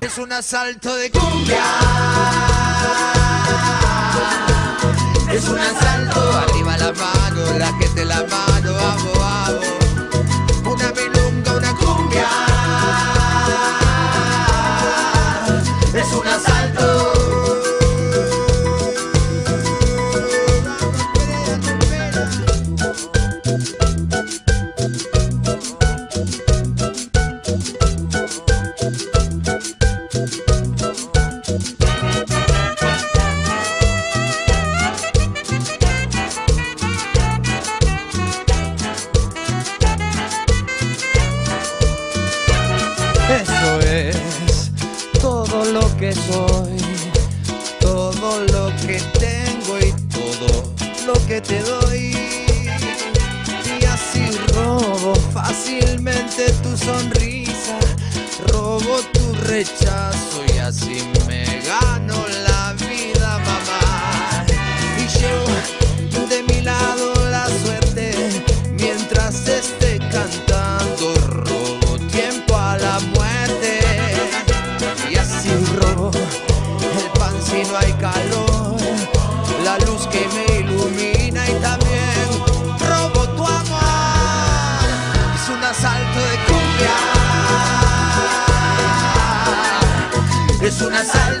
Es un asalto de cumbia. Es un asalto. Eso es todo lo que soy, todo lo que tengo y todo lo que te doy. Y así robo fácilmente tu sonrisa, robo tu rechazo y así me gano la vida, mamá. Hay calor, la luz que me ilumina y también robo tu amor. Es un asalto de cumbia. Es un asalto,